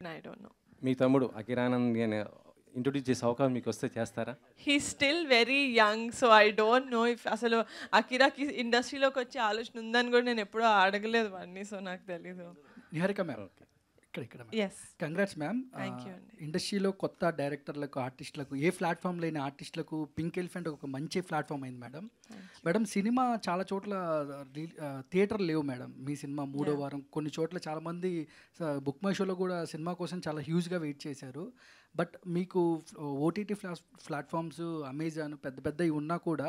I don't no మీ తమ్ముడు అకిరానంద్ నేను introduce చేసే అవకాశం మీకు వస్తే చేస్తారా? He still very young so I don't know if అసలు అకిరాకి ఇండస్ట్రీలోకి వచ్చే ఆలోచన ఉందని కూడా నేను ఎప్పుడూ అడగలేదు వాడిని సో నాకు తెలీదు. నిహారిక మ్యామ్. ఇక్కడ ఇక్కడ కంగ్రాట్స్ మ్యామ్. ఇండస్ట్రీలో కొత్త డైరెక్టర్లకు ఆర్టిస్టులకు ఏ ప్లాట్ఫామ్ లేని ఆర్టిస్టులకు పింక్ ఎలిఫెంట్ ఒక మంచి ప్లాట్ఫామ్ అయింది మేడం మేడం సినిమా చాలా చోట్ల థియేటర్ లేవు మేడం మీ సినిమా మూడో వారం. కొన్ని చోట్ల చాలామంది బుక్ మై షోలో కూడా సినిమా కోసం చాలా హ్యూజ్గా వెయిట్ చేశారు. బట్ మీకు ఓటీటీ ఫ్లా ప్లాట్ఫామ్స్ అమెజాన్ పెద్ద పెద్దవి ఉన్నా కూడా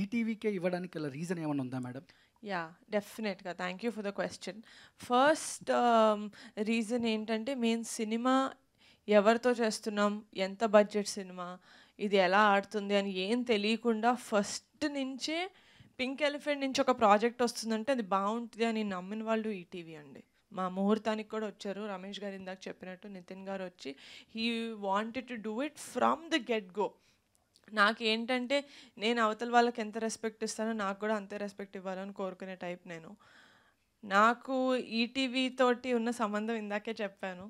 ఈటీవీకే ఇవ్వడానికి రీజన్ ఏమైనా ఉందా మేడం యా డెఫినెట్గా thank you for the question first reason ఏంటంటే మేము సినిమా ఎవరితో చేస్తున్నాం? ఎంత బడ్జెట్ సినిమా? ఇది ఎలా ఆడుతుంది అని ఏం తెలియకుండా ఫస్ట్ నుంచే పింక్ ఎలిఫెంట్ నుంచి ఒక ప్రాజెక్ట్ వస్తుందంటే అది బాగుంటుంది అని నమ్మిన వాళ్ళు ఈటీవీ అండి. మా ముహూర్తానికి కూడా వచ్చారు. రమేష్ గారు ఇందాక చెప్పినట్టు నితిన్ గారు వచ్చి he wanted to do it from the get go నాకు ఏంటంటే నేను అవతల వాళ్ళకి ఎంత రెస్పెక్ట్ ఇస్తానో నాకు కూడా అంతే రెస్పెక్ట్ ఇవ్వాలని కోరుకునే టైప్ నేను. నాకు ఈటీవీ తోటి ఉన్న సంబంధం ఇందాకే చెప్పాను.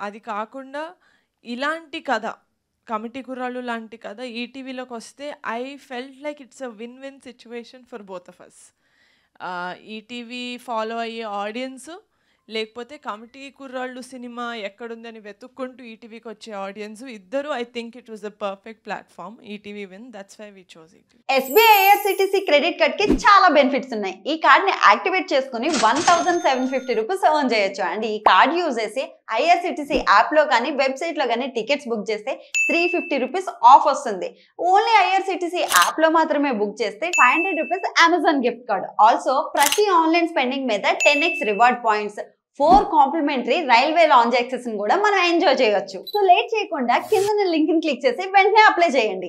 అది కాకుండా ఇలాంటి కథ కమిటీ కుర్రాళ్ళు లాంటి కథ ఈటీవీలోకి వస్తే I felt like it's a win win situation for both of us. ETV follow అయ్యే ఆడియన్స్ లేకపోతే కమిటీ కుర్రాళ్ళు సినిమా ఎక్కడుందని వెతుక్కుంటూ ఈటీవీకి వచ్చే ఆడియన్స్ ఇద్దరు I think it was the perfect platform ETV win that's why we chose it SBI IRCTC credit కార్డ్కి చాలా benefits ఉన్నాయి. ఈ కార్డ్ని యాక్టివేట్ చేసుకుని one thousand seven fifty rupees earn చేయొచ్చు. అండ్ ఈ కార్డ్ యూజ్ చేసి ఐఆర్సిటీసీ యాప్లో కానీ వెబ్సైట్లో కానీ టికెట్స్ బుక్ చేస్తే త్రీ ఫిఫ్టీ రూపీస్ ఆఫ్ వస్తుంది. ఓన్లీ ఐఆర్సిటీసీ యాప్లో మాత్రమే బుక్ చేస్తే five hundred rupees Amazon gift card also ప్రతి ఆన్లైన్ స్పెండింగ్ మీద ten X reward points four complimentary railway lounge access కూడా మనం ఎంజాయ్ చేయొచ్చు. సో లేట్ చేయకుండా కింద లింక్ క్లిక్ చేసి వెంటనే అప్లై చేయండి.